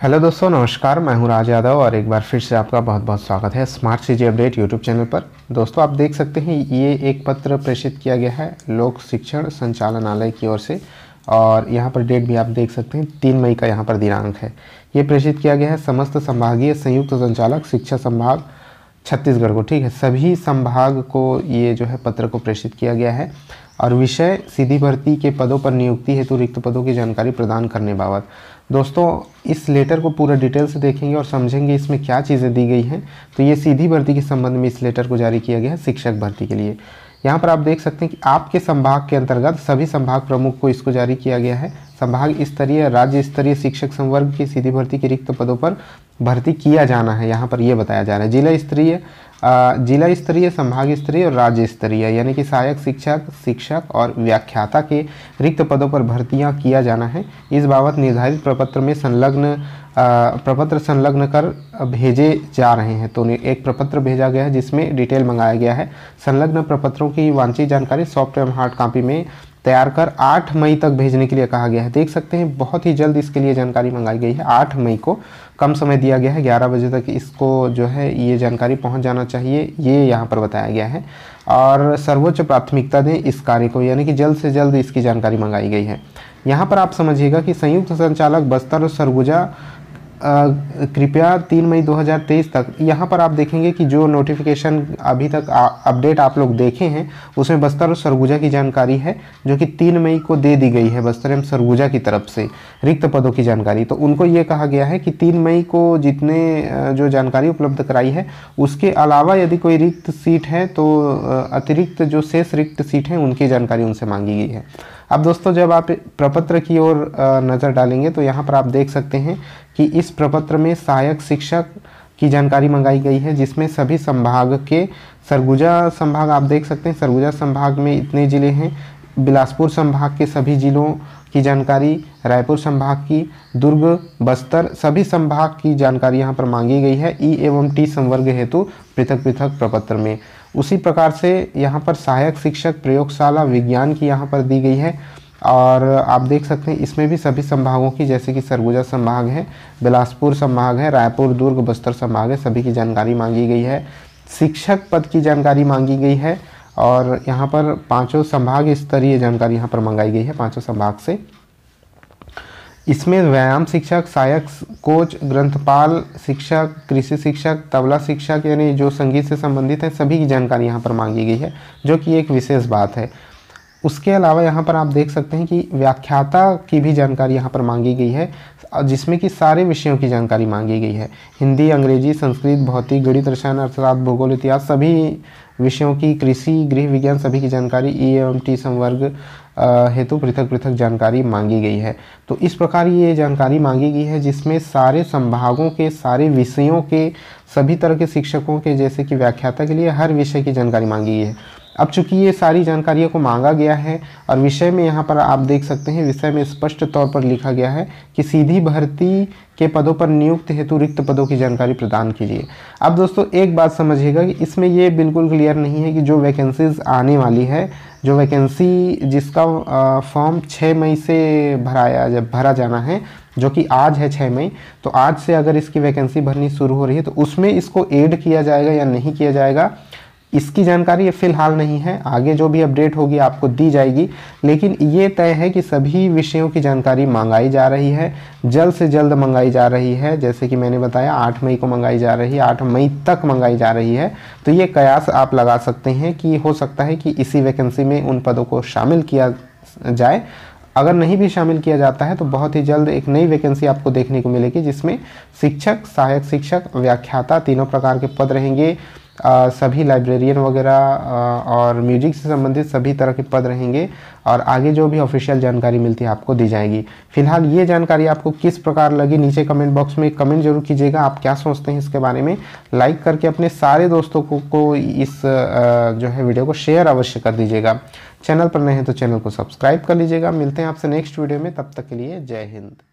Hello दोस्तों, नमस्कार। मैं हूँ राज यादव और एक बार फिर से आपका बहुत बहुत स्वागत है smart city update YouTube channel पर। दोस्तों, आप देख सकते हैं, ये एक पत्र प्रेषित किया गया है लोक शिक्षण संचालनालय की ओर से और यहाँ पर डेट भी आप देख सकते हैं, तीन मई का यहाँ पर दिनांक है। ये प्रेषित किया गया है समस्त संभागीय संयुक्त संचालक शिक्षा संभाग छत्तीसगढ़ को, ठीक है? सभी संभाग को ये जो है पत्र को प्रेषित किया गया है। और विषय सीधी भर्ती के पदों पर नियुक्ति हेतु रिक्त पदों की जानकारी प्रदान करने बाबत। दोस्तों, इस लेटर को पूरा डिटेल से देखेंगे और समझेंगे इसमें क्या चीज़ें दी गई हैं। तो ये सीधी भर्ती के संबंध में इस लेटर को जारी किया गया है शिक्षक भर्ती के लिए। यहाँ पर आप देख सकते हैं कि आपके संभाग के अंतर्गत सभी संभाग प्रमुख को इसको जारी किया गया है। संभाग स्तरीय, राज्य स्तरीय शिक्षक संवर्ग की सीधी भर्ती के रिक्त पदों पर भर्ती किया जाना है। यहाँ पर यह बताया जा रहा है, जिला स्तरीय जिला स्तरीय, संभाग स्तरीय और राज्य स्तरीय, यानी कि सहायक शिक्षक शिक्षक और व्याख्याता के रिक्त पदों पर भर्तियाँ किया जाना है। इस बाबत निर्धारित प्रपत्र में संलग्न प्रपत्र संलग्न कर भेजे जा रहे हैं। तो एक प्रपत्र भेजा गया है, जिसमें डिटेल मंगाया गया है। संलग्न प्रपत्रों की वांछित जानकारी सॉफ्ट एवं हार्ड कॉपी में तैयार कर 8 मई तक भेजने के लिए कहा गया है। देख सकते हैं, बहुत ही जल्द इसके लिए जानकारी मंगाई गई है। 8 मई को कम समय दिया गया है 11 बजे तक इसको जो है ये जानकारी पहुँच जाना चाहिए, ये यहाँ पर बताया गया है। और सर्वोच्च प्राथमिकता दें इस कार्य को, यानी कि जल्द से जल्द इसकी जानकारी मंगाई गई है। यहाँ पर आप समझिएगा कि संयुक्त संचालक बस्तर और सरगुजा कृपया तीन मई 2023 तक, यहाँ पर आप देखेंगे कि जो नोटिफिकेशन अभी तक अपडेट आप लोग देखे हैं, उसमें बस्तर और सरगुजा की जानकारी है, जो कि तीन मई को दे दी गई है बस्तर एवं सरगुजा की तरफ़ से रिक्त पदों की जानकारी। तो उनको ये कहा गया है कि तीन मई को जितने जो जानकारी उपलब्ध कराई है, उसके अलावा यदि कोई रिक्त सीट है तो अतिरिक्त जो शेष रिक्त सीट हैं, उनकी जानकारी उनसे मांगी गई है। अब दोस्तों, जब आप प्रपत्र की ओर नज़र डालेंगे तो यहाँ पर आप देख सकते हैं कि इस प्रपत्र में सहायक शिक्षक की जानकारी मंगाई गई है, जिसमें सभी संभाग के सरगुजा संभाग, आप देख सकते हैं, सरगुजा संभाग में इतने ज़िले हैं। बिलासपुर संभाग के सभी जिलों की जानकारी, रायपुर संभाग की, दुर्ग, बस्तर, सभी संभाग की जानकारी यहाँ पर मांगी गई है। ई एवं टी संवर्ग हेतु पृथक पृथक प्रपत्र में। उसी प्रकार से यहाँ पर सहायक शिक्षक प्रयोगशाला विज्ञान की यहाँ पर दी गई है। और आप देख सकते हैं, इसमें भी सभी संभागों की, जैसे कि सरगुजा संभाग है, बिलासपुर संभाग है, रायपुर, दुर्ग, बस्तर संभाग है, सभी की जानकारी मांगी गई है। शिक्षक पद की जानकारी मांगी गई है और यहाँ पर पाँचों संभाग स्तरीय जानकारी यहाँ पर मंगाई गई है, पाँचों संभाग से। इसमें व्यायाम शिक्षक, सहायक, कोच, ग्रंथपाल, शिक्षक, कृषि शिक्षक, तबला शिक्षक, यानी जो संगीत से संबंधित है, सभी की जानकारी यहाँ पर मांगी गई है, जो कि एक विशेष बात है। उसके अलावा यहाँ पर आप देख सकते हैं कि व्याख्याता की भी जानकारी यहाँ पर मांगी गई है, जिसमें कि सारे विषयों की जानकारी मांगी गई है। हिंदी, अंग्रेज़ी, संस्कृत, भौतिक, गणित, रसायन, अर्थशास्त्र, भूगोल, इतिहास, सभी विषयों की, कृषि, गृह विज्ञान सभी की जानकारी ई एम टी संवर्ग हेतु पृथक पृथक जानकारी मांगी गई है। तो इस प्रकार ये जानकारी मांगी गई है जिसमें सारे संभागों के, सारे विषयों के, सभी तरह के शिक्षकों के जैसे कि व्याख्याता के लिए हर विषय की जानकारी मांगी गई है। अब चूँकि ये सारी जानकारियों को मांगा गया है और विषय में यहाँ पर आप देख सकते हैं, विषय में स्पष्ट तौर पर लिखा गया है कि सीधी भर्ती के पदों पर नियुक्त हेतु रिक्त पदों की जानकारी प्रदान कीजिए। अब दोस्तों, एक बात समझिएगा कि इसमें ये बिल्कुल क्लियर नहीं है कि जो वैकेंसीज आने वाली है, जो वैकेंसी जिसका फॉर्म छः मई से भराया जब, भरा जाना है, जो कि आज है छः मई तो आज से अगर इसकी वैकेंसी भरनी शुरू हो रही है तो उसमें इसको ऐड किया जाएगा या नहीं किया जाएगा? इसकी जानकारी फ़िलहाल नहीं है। आगे जो भी अपडेट होगी आपको दी जाएगी। लेकिन ये तय है कि सभी विषयों की जानकारी मंगाई जा रही है। जल्द से जल्द मंगाई जा रही है। जैसे कि मैंने बताया, आठ मई को मंगाई जा रही है। आठ मई तक मंगाई जा रही है। तो ये कयास आप लगा सकते हैं कि हो सकता है कि इसी वैकेंसी में उन पदों को शामिल किया जाए। अगर नहीं भी शामिल किया जाता है तो बहुत ही जल्द एक नई वैकेंसी आपको देखने को मिलेगी, जिसमें शिक्षक, सहायक शिक्षक, व्याख्याता तीनों प्रकार के पद रहेंगे। सभी लाइब्रेरियन वगैरह और म्यूज़िक से संबंधित सभी तरह के पद रहेंगे और आगे जो भी ऑफिशियल जानकारी मिलती है आपको दी जाएगी। फ़िलहाल ये जानकारी आपको किस प्रकार लगी नीचे कमेंट बॉक्स में कमेंट ज़रूर कीजिएगा। आप क्या सोचते हैं इसके बारे में लाइक करके अपने सारे दोस्तों को, को इस जो है वीडियो को शेयर अवश्य कर दीजिएगा। चैनल पर नए हैं तो चैनल को सब्सक्राइब कर लीजिएगा। मिलते हैं आपसे नेक्स्ट वीडियो में तब तक के लिए जय हिंद।